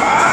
Ah!